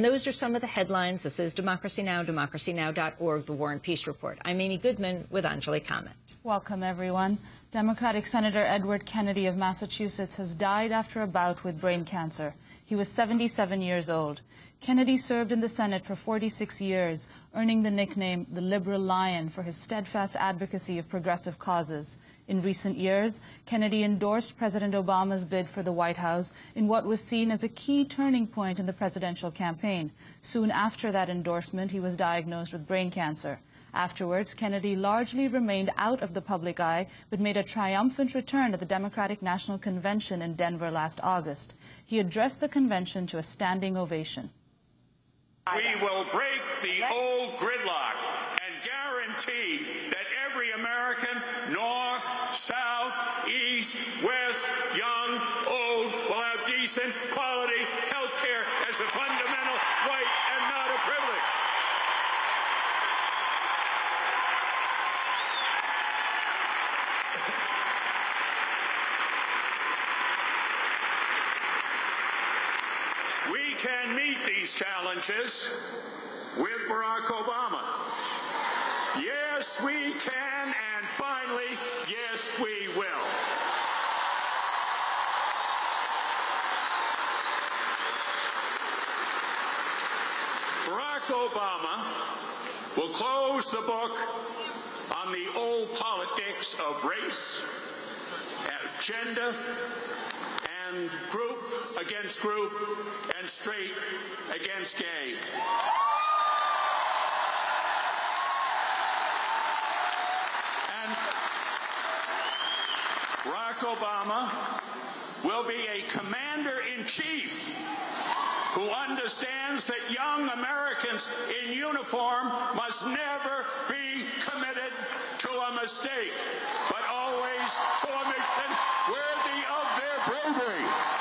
And those are some of the headlines. This is Democracy Now!, democracynow.org, the War and Peace Report. I'm Amy Goodman with Anjali Kamat. Welcome, everyone. Democratic Senator Edward Kennedy of Massachusetts has died after a bout with brain cancer. He was 77 years old. Kennedy served in the Senate for 46 years, earning the nickname the Liberal Lion for his steadfast advocacy of progressive causes. In recent years, Kennedy endorsed President Obama's bid for the White House in what was seen as a key turning point in the presidential campaign. Soon after that endorsement, he was diagnosed with brain cancer. Afterwards, Kennedy largely remained out of the public eye, but made a triumphant return at the Democratic National Convention in Denver last August. He addressed the convention to a standing ovation. We will break the old gridlock and guarantee that every American, north, south, east, west, young, old, will have decent, quality health care as a fundamental right and not a privilege. We can meet these challenges with Barack Obama. Yes, we can, and finally, yes, we will. Barack Obama will close the book on the old politics of race, gender, and group against group, straight against gay. And Barack Obama will be a commander in chief who understands that young Americans in uniform must never be committed to a mistake, but always to a mission worthy of their bravery.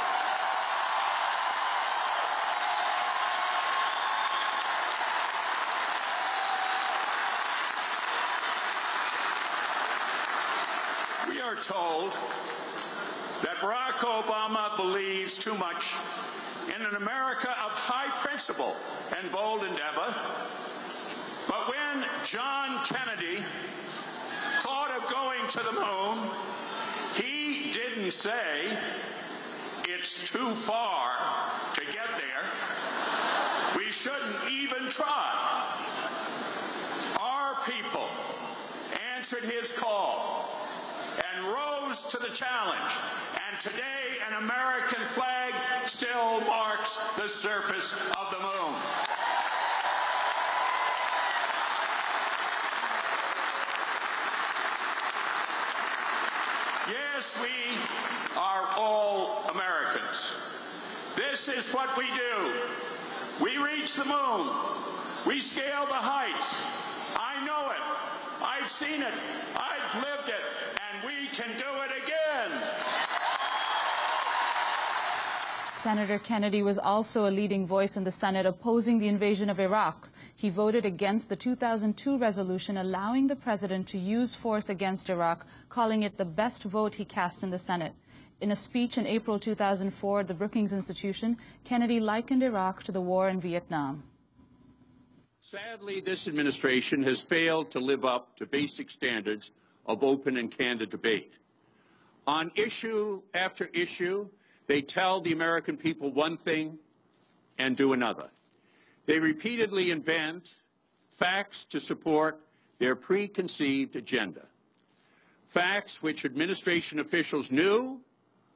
Are told that Barack Obama believes too much in an America of high principle and bold endeavor. But when John Kennedy thought of going to the moon, he didn't say it's too far to get there. We shouldn't even try. Our people answered his call rose to the challenge. And today, an American flag still marks the surface of the moon. Yes, we are all Americans. This is what we do. We reach the moon. We scale the heights. I know it. I've seen it. I've lived it. And we can do it again. Senator Kennedy was also a leading voice in the Senate opposing the invasion of Iraq. He voted against the 2002 resolution allowing the president to use force against Iraq, calling it the best vote he cast in the Senate. In a speech in April 2004 at the Brookings Institution, Kennedy likened Iraq to the war in Vietnam. Sadly, this administration has failed to live up to basic standards of open and candid debate. On issue after issue, they tell the American people one thing and do another. They repeatedly invent facts to support their preconceived agenda. Facts which administration officials knew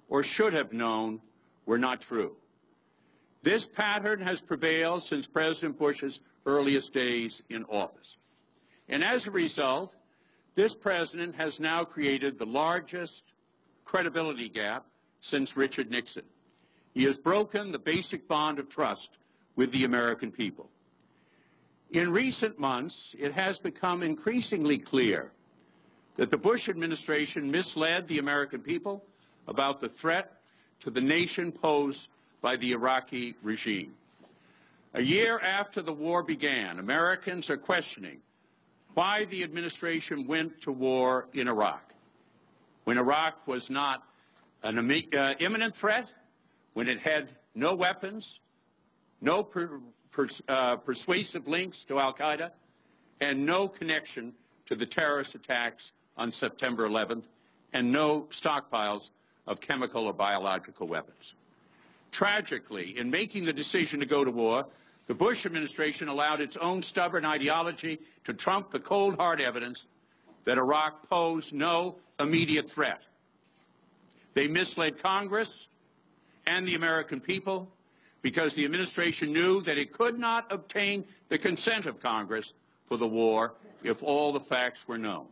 or should have known were not true. This pattern has prevailed since President Bush's earliest days in office. And as a result, this president has now created the largest credibility gap since Richard Nixon. He has broken the basic bond of trust with the American people. In recent months, it has become increasingly clear that the Bush administration misled the American people about the threat to the nation posed by the Iraqi regime. A year after the war began, Americans are questioning why the administration went to war in Iraq when Iraq was not an uh, imminent threat, when it had no weapons, no pers uh, persuasive links to Al Qaeda, and no connection to the terrorist attacks on September 11th, and no stockpiles of chemical or biological weapons. Tragically, in making the decision to go to war, the Bush administration allowed its own stubborn ideology to trump the cold hard evidence that Iraq posed no immediate threat. They misled Congress and the American people because the administration knew that it could not obtain the consent of Congress for the war if all the facts were known.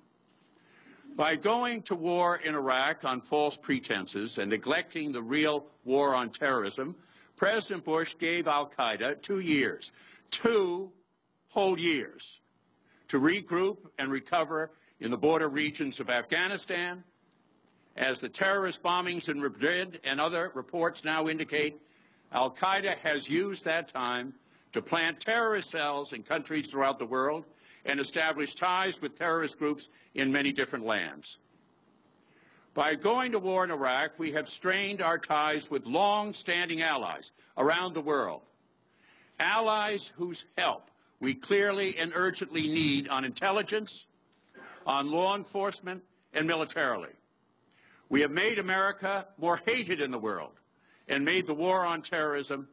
By going to war in Iraq on false pretenses and neglecting the real war on terrorism, President Bush gave Al Qaeda two years, two whole years, to regroup and recover in the border regions of Afghanistan. As the terrorist bombings in Madrid and other reports now indicate, Al Qaeda has used that time to plant terrorist cells in countries throughout the world and establish ties with terrorist groups in many different lands. By going to war in Iraq, we have strained our ties with long-standing allies around the world, allies whose help we clearly and urgently need on intelligence, on law enforcement, and militarily. We have made America more hated in the world and made the war on terrorism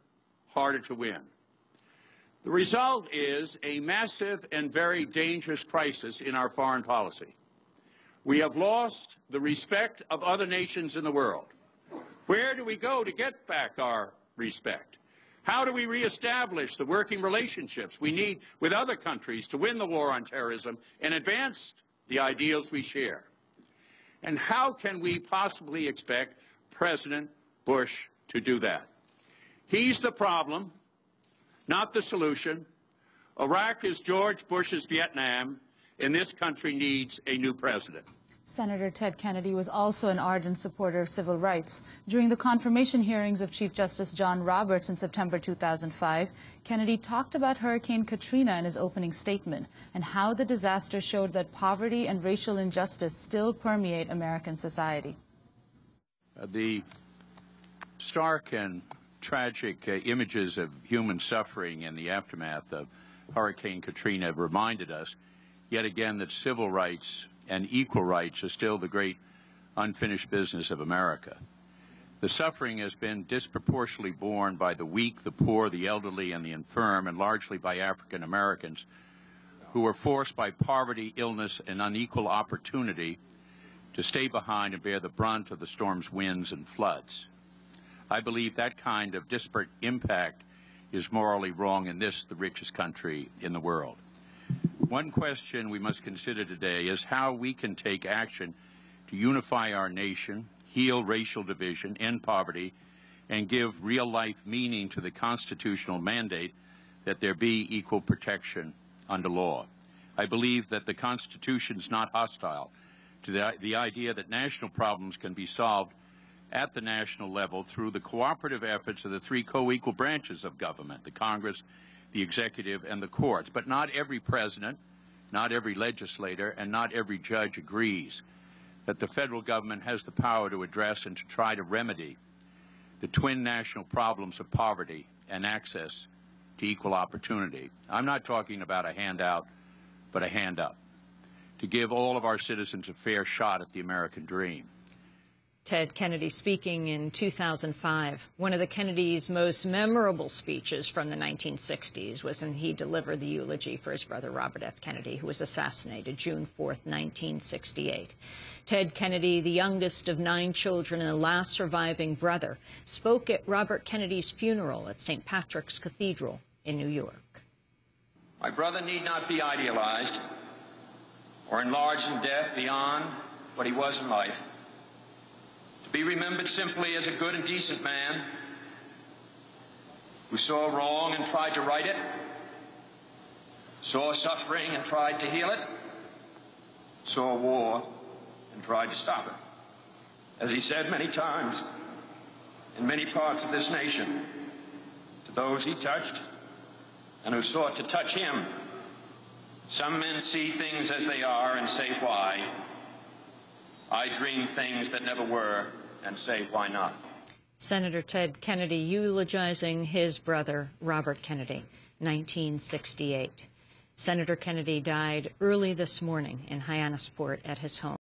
harder to win. The result is a massive and very dangerous crisis in our foreign policy. We have lost the respect of other nations in the world. Where do we go to get back our respect? How do we reestablish the working relationships we need with other countries to win the war on terrorism and advance the ideals we share? And how can we possibly expect President Bush to do that? He's the problem not the solution. Iraq is George Bush's Vietnam, and this country needs a new president. Senator Ted Kennedy was also an ardent supporter of civil rights. During the confirmation hearings of Chief Justice John Roberts in September 2005, Kennedy talked about Hurricane Katrina in his opening statement and how the disaster showed that poverty and racial injustice still permeate American society. Uh, the stark and tragic uh, images of human suffering in the aftermath of Hurricane Katrina have reminded us yet again that civil rights and equal rights are still the great unfinished business of America. The suffering has been disproportionately borne by the weak, the poor, the elderly, and the infirm, and largely by African Americans who were forced by poverty, illness, and unequal opportunity to stay behind and bear the brunt of the storm's winds and floods. I believe that kind of disparate impact is morally wrong in this, the richest country in the world. One question we must consider today is how we can take action to unify our nation, heal racial division, end poverty, and give real-life meaning to the constitutional mandate that there be equal protection under law. I believe that the Constitution is not hostile to the, the idea that national problems can be solved at the national level through the cooperative efforts of the three co-equal branches of government, the Congress, the executive, and the courts. But not every president, not every legislator, and not every judge agrees that the federal government has the power to address and to try to remedy the twin national problems of poverty and access to equal opportunity. I'm not talking about a handout, but a hand up, to give all of our citizens a fair shot at the American dream. Ted Kennedy speaking in 2005. One of the Kennedy's most memorable speeches from the 1960s was when he delivered the eulogy for his brother Robert F. Kennedy, who was assassinated June 4, 1968. Ted Kennedy, the youngest of nine children and the last surviving brother, spoke at Robert Kennedy's funeral at St. Patrick's Cathedral in New York. My brother need not be idealized or enlarged in death beyond what he was in life to be remembered simply as a good and decent man who saw wrong and tried to right it, saw suffering and tried to heal it, saw war and tried to stop it. As he said many times in many parts of this nation, to those he touched and who sought to touch him, some men see things as they are and say why. I dream things that never were and say why not. Senator Ted Kennedy eulogizing his brother, Robert Kennedy. 1968. Senator Kennedy died early this morning in Hyannisport at his home.